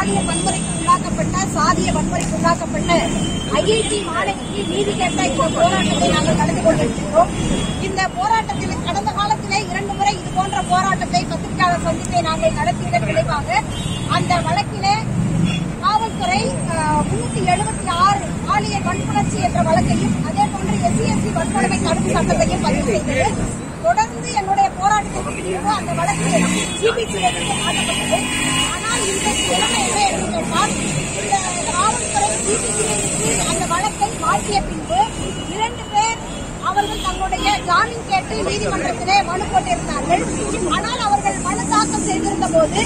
பாலியல் வன்முறைக்கு உள்ளாக்கப்பட்ட சாதிய வன்முறைக்கு உள்ளாக்கப்பட்ட ஐஐடி மாணவிக்கு நீதி கேட்ட இந்த போராட்டத்தை நாங்கள் கலந்து கொண்டிருக்கிறோம். இந்த போராட்டத்தில் கடந்த காலத்திலே இரண்டு முறை இது போன்ற போராட்டத்தை பத்திரிகையாளர் சந்திப்பை நாங்கள் நடத்தியதன் விளைவாக அந்த வழக்கிலே காவல்துறை முன்னூத்தி எழுபத்தி ஆறு பாலியல் வன்புணர்ச்சி என்ற வழக்கையும் அதே போன்று எஸ்சி எஸ்சி வன்கொடுமை தடுப்பு சட்டத்தையும் பதிவு செய்தது. தொடர்ந்து என்னுடைய போராட்டத்திற்கு பின்பு அந்த வழக்கு சிபிசிஐடிக்கு மாற்றப்பட்டது ஆனால் இன்றைக்கு இந்த காவல்துறை சிபிசிஐடிக்கு அந்த வழக்கை மாற்றிய பின்பு இரண்டு பேர் அவர்கள் தங்களுடைய ஜாமீன் கேட்டு நீதிமன்றத்திலே மனு போட்டிருந்தார்கள் ஆனால் அவர்கள் மனு தாக்கல் செய்திருந்த போது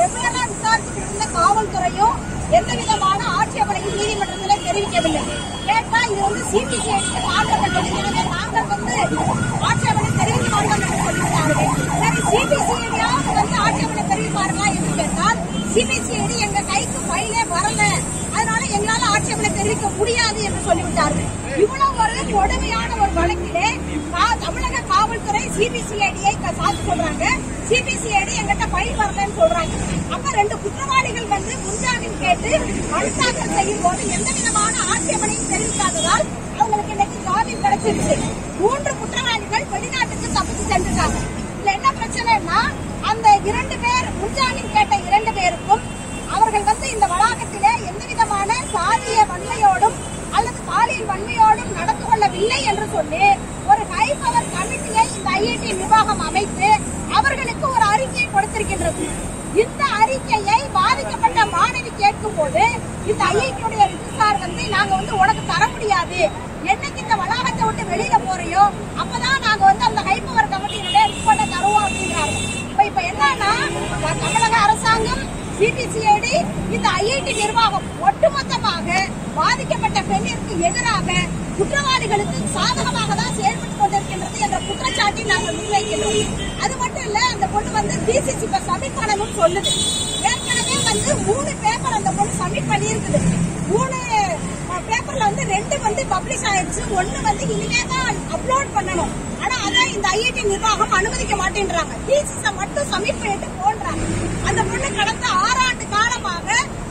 ரெகுலரா விசாரிச்சுட்டு இருந்த காவல்துறையும் எந்த விதமான ஆட்சேபனையும் நீதிமன்றத்தில் தெரிவிக்கவில்லை. கேட்டா இது வந்து சிபிசிஐடிக்கு மாற்றப்பட்டது எனவே நாங்கள் வந்து ஆட்சேபனை தெரிவிக்க மாட்டோம் என்று சொல்லிவிட்டார்கள் சரி சிபிசிஐடியாவது வந்து ஆட்சேபனை தெரிவிப்பார்களா என்று கேட்டால் சிபிசிஐடி எங்க கைக்கு ஃபைலே வரல அதனால எங்களால ஆட்சேபனை தெரிவிக்க முடியாது என்று சொல்லிவிட்டார்கள். இவ்வளவு ஒரு கொடுமையான ஒரு வழக்கிலே தமிழக காவல்துறை சிபிசிஐடியை சாத்து சொல்றாங்க. சிபிசிஐடி எங்கிட்ட பயில் வரலன்னு சொல்றாங்க. அப்ப ரெண்டு குற்றவாளிகள் வந்து முன்ஜாமீன் கேட்டு மனு தாக்கல் செய்யும் போது எந்த விதமான ஆட்சேபனையும் தெரிவிக்காததால் அவங்களுக்கு இன்னைக்கு ஜாமீன் கிடைச்சிருச்சு. மூன்று குற்றவாளிகள் வெளிநாட்டுக்கு தப்பிச்சு சென்றுட்டாங்க. இதுல என்ன பிரச்சனைன்னா அந்த இரண்டு பேர் முன்ஜாமீன் கேட்ட இரண்டு பேருக்கும் அவர்கள் வந்து இந்த வளாகத்திலே எந்த விதமான சாதிய வன்மையோடும் அல்லது பாலியல் வன்மையோடும் இல்லை என்று சொல்லி ஒரு ஹை பவர் கமிட்டியை இந்த ஐஐடி நிர்வாகம் அமைத்து அவர்களுக்கு ஒரு அறிக்கையை கொடுத்திருக்கின்றது. இந்த அறிக்கையை பாதிக்கப்பட்ட மாணவி கேட்கும் போது இந்த ஐஐடியுடைய ரிஜிஸ்டார் வந்து நாங்க வந்து உனக்கு தர முடியாது. என்னைக்கு இந்த வளாகத்தை விட்டு வெளியில போறியோ அப்பதான் நாங்க வந்து அந்த ஹை பவர் கமிட்டியினுடைய ரிப்போர்ட்டை தருவோம் அப்படின்றாங்க. இப்ப இப்ப என்னன்னா தமிழக அரசாங்கம் சிபிசிஐடி இந்த ஐஐடி நிர்வாகம் ஒட்டுமொத்தமாக பாதிக்கப்பட்ட பெண்ணிற்கு எதிராக குற்றவாளிகளுக்கு சாதகமாக தான் செயல்பட்டு கொண்டிருக்கின்றது என்ற குற்றச்சாட்டை நாங்கள் முன்வைக்கிறோம் அது மட்டும் இல்ல அந்த பொண்ணு வந்து பிசிசி இப்ப சப்மிட் பண்ணணும்னு சொல்லுது. ஏற்கனவே வந்து மூணு பேப்பர் அந்த பொண்ணு சப்மிட் பண்ணியிருக்குது. மூணு பேப்பர்ல வந்து ரெண்டு வந்து பப்ளிஷ் ஆயிடுச்சு. ஒண்ணு வந்து இனிமே தான் அப்லோட் பண்ணணும். ஆனா அதை இந்த ஐஐடி நிர்வாகம் அனுமதிக்க மாட்டேன்றாங்க. பிசிசி மட்டும் சப்மிட் பண்ணிட்டு போன்றாங்க. அந்த பொண்ணு கடந்த ஆறாண்டு காலமாக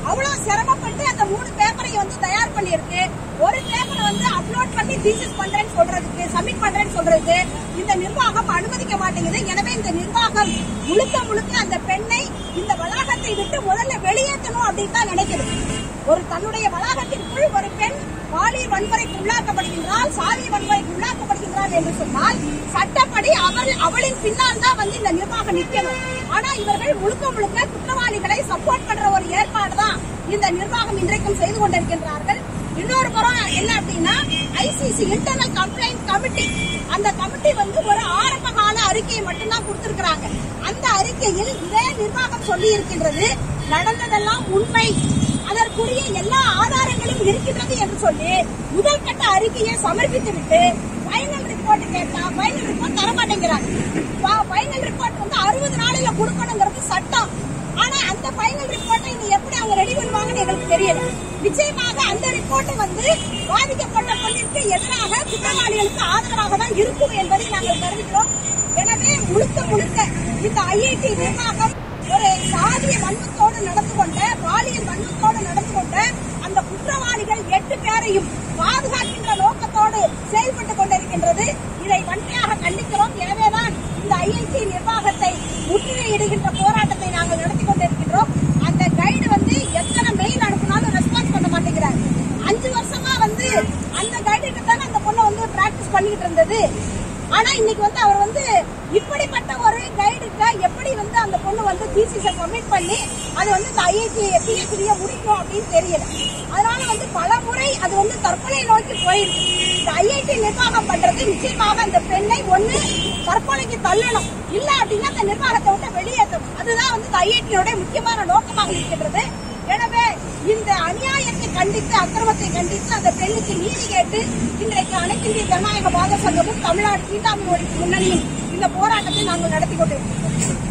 அவ்வளவு சிரமப்பட்டு அந்த மூணு பேப்பரையும் வந்து தயார் பண்ணியிருக்கு ஒரு பேப்பரை வந்து அப்லோட் பண்ணி தீசிஸ் பண்றேன்னு சொல்றதுக்கு சப்மிட் பண்றேன்னு சொல்றதுக்கு இந்த நிர்வாகம் அனுமதிக்க மாட்டேங்குது. எனவே இந்த நிர்வாகம் முழுக்க முழுக்க அந்த பெண்ணை இந்த வளாகத்தை விட்டு முதல்ல வெளியேற்றணும் அப்படின்னு தான் நினைக்குது. ஒரு தன்னுடைய வளாகத்திற்குள் ஒரு பெண் பாலியல் வன்முறைக்கு உள்ளாக்கப்படுகின்றால் சாதிய வன்முறைக்கு உள்ளாக்கப்படுகின்றால் என்று சொன்னால் சட்டப்படி அவள் அவளின் பின்னால் தான் வந்து இந்த நிர்வாகம் நிற்கணும். ஆனா இவர்கள் முழுக்க முழுக்க குற்றவாளிகளை சப்போர்ட் பண்ற ஒரு ஏற்பாடு தான் இந்த நிர்வாகம் இன்றைக்கும் செய்து கொண்டிருக்கின்றார்கள். இன்னொரு புறம் என்ன அப்படின்னா ஐசிசி இன்டர்னல் கம்ப்ளைண்ட் கமிட்டி அந்த கமிட்டி வந்து ஒரு ஆரம்ப கால அறிக்கையை மட்டும்தான் கொடுத்திருக்கிறாங்க. அந்த அறிக்கையில் இதே நிர்வாகம் சொல்லி இருக்கின்றது நடந்ததெல்லாம் உண்மை. அதற்குரிய எல்லா ஆதாரங்களும் இருக்கின்றது என்று சொல்லி முதல் கட்ட அறிக்கையை சமர்ப்பித்து விட்டு ஃபைனல் ரிப்போர்ட் கேட்டா ஃபைனல் ரிப்போர்ட் தர மாட்டேங்கிறாங்க ஃபைனல் ரிப்போர்ட் வந்து அறுபது நாளையில கொடுக்கணுங்கிறது சட்டம். ஆனா அந்த ஃபைனல் ரிப்போர்ட்டை இனி எப்படி அவங்க ரெடி பண்ணுவாங்கன்னு எங்களுக்கு தெரியல. நிச்சயமாக அந்த ரிப்போர்ட் வந்து பாதிக்கப்பட்ட பெண்ணிற்கு எதிராக குற்றவாளிகளுக்கு ஆதரவாக தான் இருக்கும் என்பதை நாங்கள் கருதுகிறோம். எனவே முழுக்க முழுக்க இந்த ஐஐடி நிர்வாகம் ஒரு சாதிய வன்மத்தோடு நடந்து கொண்ட பாலியல் வன்மத்தோடு நடந்து கொண்ட அந்த குற்றவாளிகள் எட்டு பேரையும் பாதுகாக்கின்ற நோக்கத்தோடு செயல்பட்டுக் கொண்டிருக்கின்றது இதை வன்மையாக கண்டிக்கிறோம் எனவேதான் இந்த ஐஐடி நிர்வாகத்தை முற்றுகையிடுகின்ற போராட்டத்தை நாங்கள் நடத்தி கொண்டிருக்கின்றோம் அந்த கைடு வந்து எத்தனை மெயில் அனுப்பினாலும் ரெஸ்பான்ஸ் பண்ண மாட்டேங்கிறார் அஞ்சு வருஷமா வந்து அந்த கைடுக்கு தானே அந்த பொண்ணை வந்து பிராக்டிஸ் பண்ணிட்டு இருந்தது. ஆனா இன்னைக்கு வந்து அவர் வந்து இப்படிப்பட்ட ஒரு கைடுக்கு எப்படி வந்து அந்த பொண்ணு வந்து தீசிஸை சப்மிட் பண்ணி அது வந்து இந்த ஐஐடி பிஹெச்டியை முடிக்கும் அப்படின்னு தெரியல. அதனால வந்து பல முறை அது வந்து தற்கொலை நோக்கி போயிருக்கு. இந்த ஐஐடி நிர்வாகம் பண்றது நிச்சயமாக அந்த பெண்ணை ஒண்ணு தற்கொலைக்கு தள்ளணும். இல்ல அப்படின்னா அந்த நிர்வாகத்தை விட்டு வெளியேற்றணும். அதுதான் வந்து இந்த ஐஐடியோட முக்கியமான நோக்கமாக இருக்கின்றது. எனவே இந்த அநியாயத்தை கண்டித்து அக்கிரமத்தை கண்டித்து அந்த பெண்ணுக்கு நீதி கேட்டு இன்றைக்கு அனைத்து இந்திய ஜனநாயக வாத சங்கமும் தமிழ்நாடு தீண்டாமை ஒழிப்பு முன்னணியும் இந்த போராட்டத்தை நாங்கள் நடத்தி கொண்டிருக்கிறோம்.